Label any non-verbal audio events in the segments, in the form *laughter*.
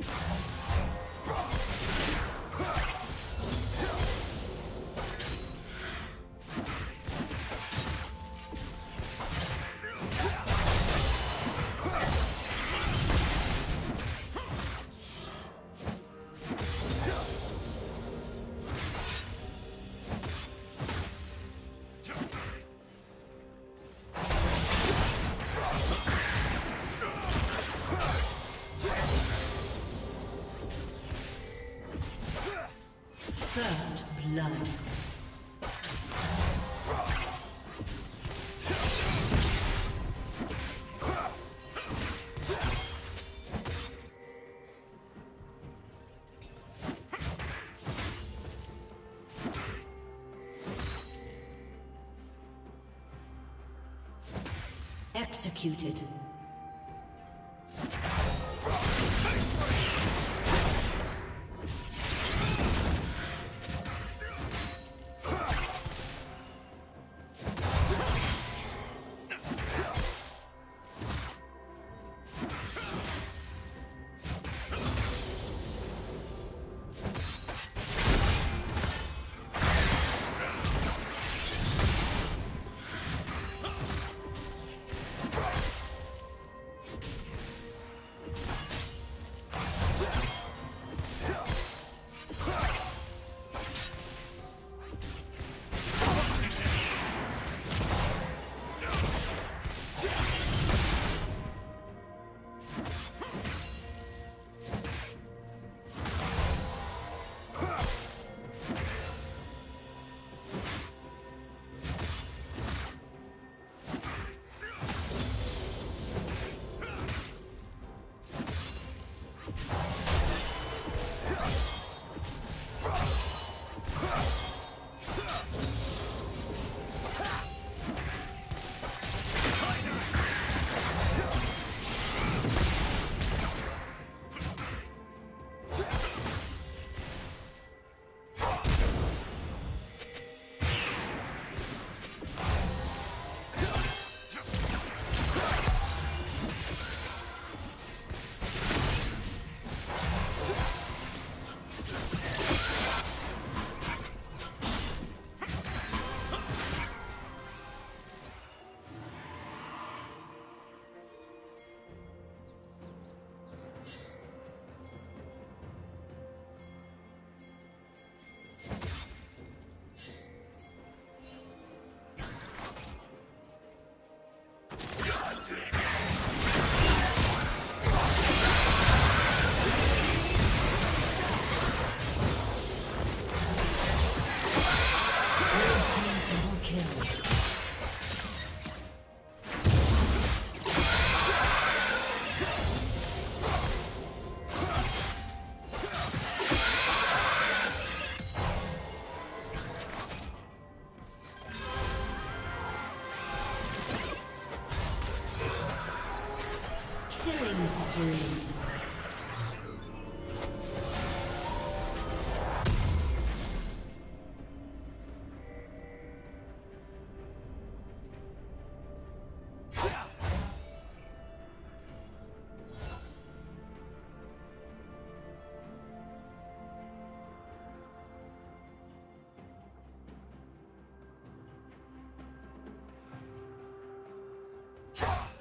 Yeah. Blood. Executed. Yeah. *laughs*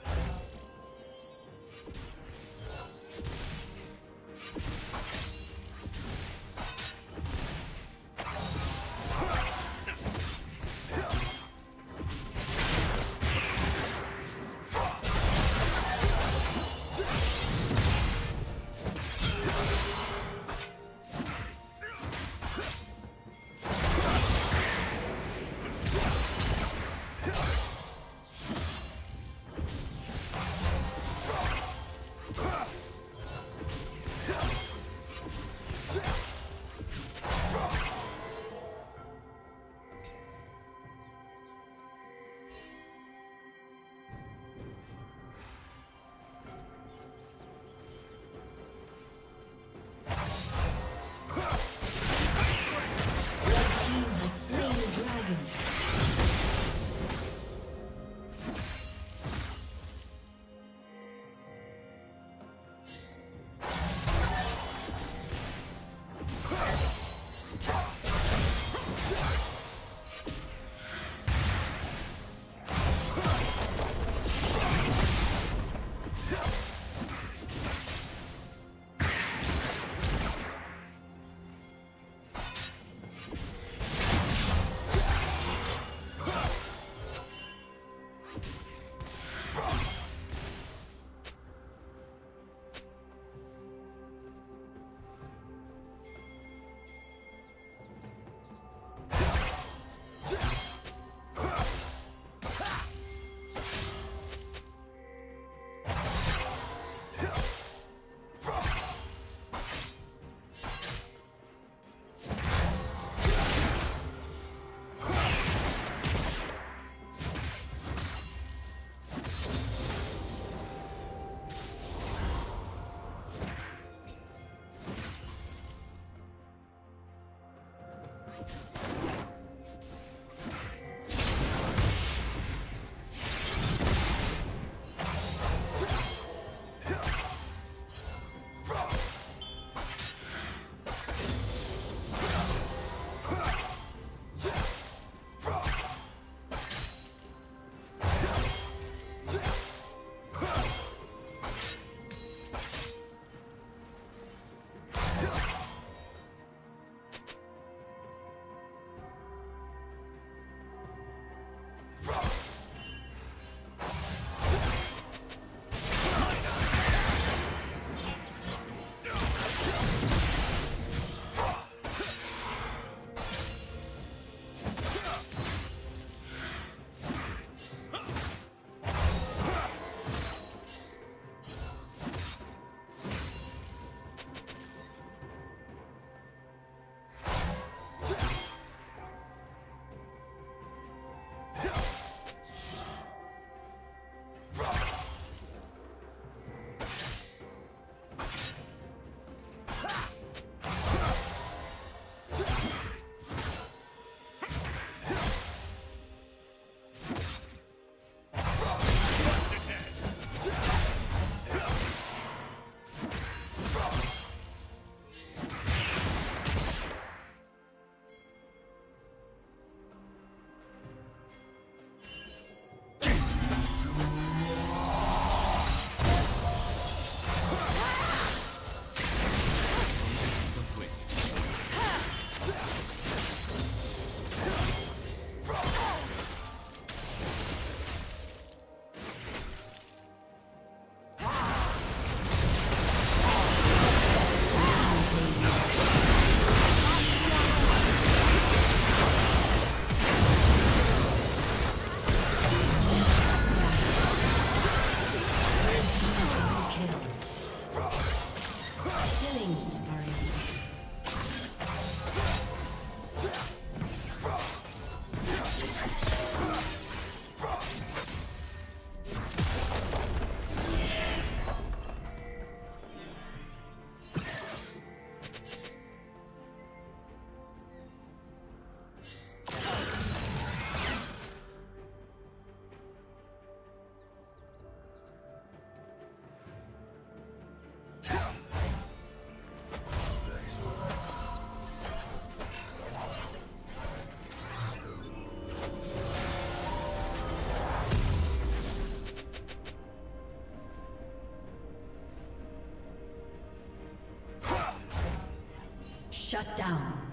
Shut down.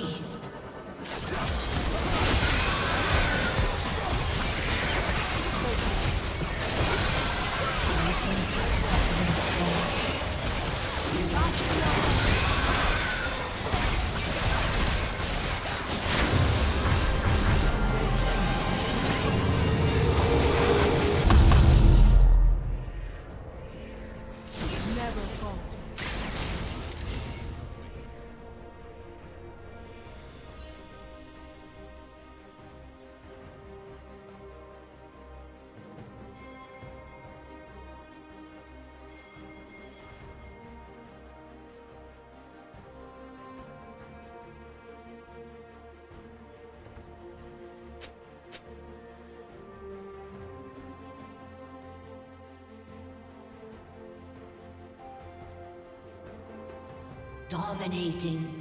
Please. Dominating.